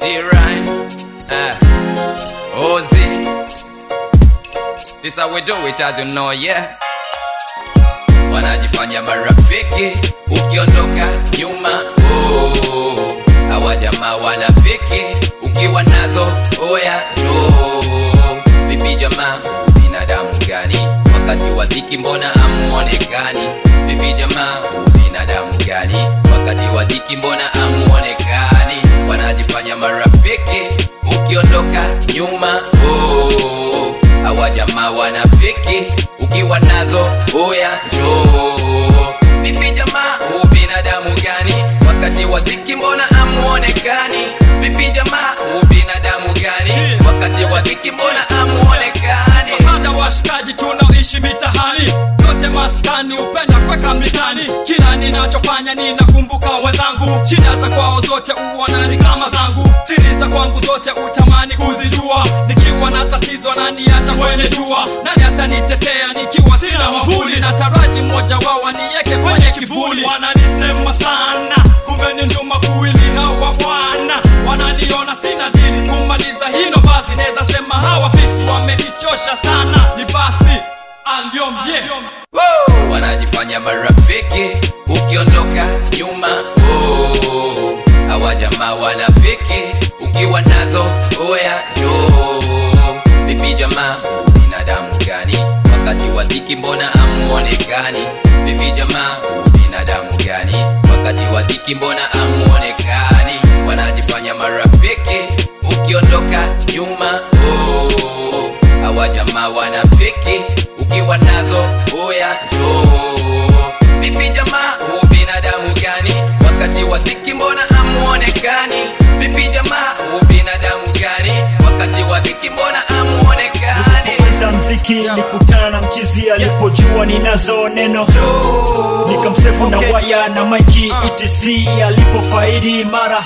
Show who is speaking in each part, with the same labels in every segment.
Speaker 1: D-Rhymes, uh, OZ This how we do it as you know, yeah. Wanajifanya marafiki, ukiondoka nyuma, oh. Hawa jamaa wanafiki, ukiwa nazo, oya, no Vipi jamaa, binadamu gani? Wakati wa dhiki mbona amuonekani? Vipi jamaa, binadamu gani? Wakati wa dhiki mbona amuonekani? Wanafiki, ukiwa nazo, oya, njoo. Vipi jamaa, huu binadamu gani? Wakati wa dhiki mbona amuonekani? Vipi jamaa, huu binadamu gani? Wakati wa dhiki mbona amuonekani?
Speaker 2: Hada washikaji tunaishi mitahani zote maskani upenda kweka mitani kila ninachofanya ninakumbuka wenzangu shida za kwao zote uonani kama zangu siri za kwangu zote utamani kuzijua nikiwa na tatizo naniacha kwenye jua. Nani atanitetea nikiwa sina mavuli na taraji mmoja wao anieke kwenye kivuli. wananisema sana. Kumbe ni nduma kuwili hawa bwana. Wananiona sina dili kumaliza hino basi naweza sema hawa fisi wamenichosha sana. Ni basi alyomye
Speaker 1: wanajifanya marafiki. Ukiondoka nyuma oh. hawa jamaa wanafiki. Ukiwa nazo oya vipi jamaa binadamu gani? Wakati wa dhiki mbona amuonekani vipi jamaa binadamu gani? Wakati wa dhiki mbona amuonekani wanajifanya marafiki ukiondoka nyuma oh. hawa jamaa wanafiki ukiwa nazo oya oh, vipi jamaa
Speaker 3: mziki nikutana na mchizi alipojua ninazo neno. Nikamsefu na waya na maiki etc. Alipofaidi mara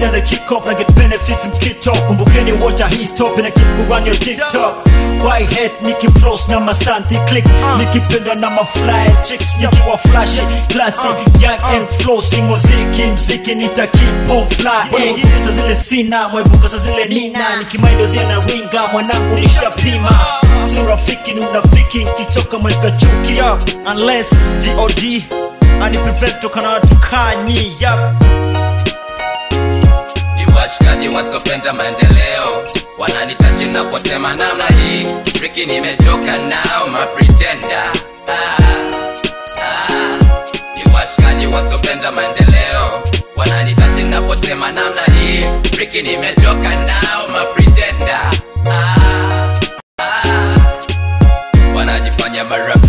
Speaker 3: The na kick off na get benefits mkito kumbukeni wacha hii stop na keep run your tiktok. Why hate niki flows na masanti click. Nikipenda na maflyers chicks nikiwa flashy. Classy young and flow flossy muziki mziki nita keep on fly pesa zile sina mwebuka sa zile nina. Nikimaindo zina winga mwanangu nishapima so rafiki ni unafiki kitoka mweka chuki unless god ani prevent tokana watu kanyi yap
Speaker 1: ni washikaji wasopenda maendeleo. Wananitaji napotema namna hii. Riki nimechoka nao ah, ah. namna hii. Nimechoka nao mapretenda ah, ah. wanajifanya marafiki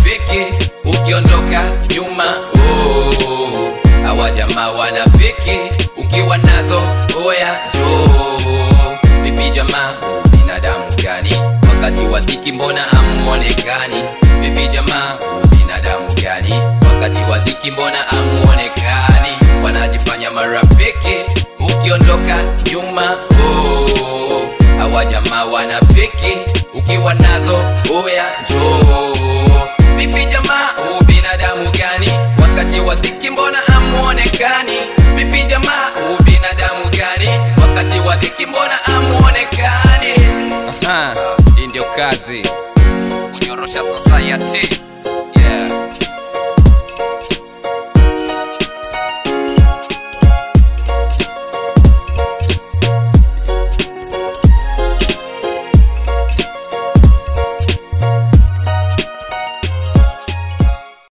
Speaker 1: oya njoo vipi jamaa? Binadamu gani? Wakati wa dhiki mbona amuonekani vipi jamaa? Binadamu gani? Wakati wa dhiki mbona amuonekani wanajifanya marafiki ukiondoka nyuma oh, hawa jamaa wanapiki ukiwa nazo oya njoo wa dhiki mbona amuonekani uh. Ah, hii ndio kazi kunyorosha society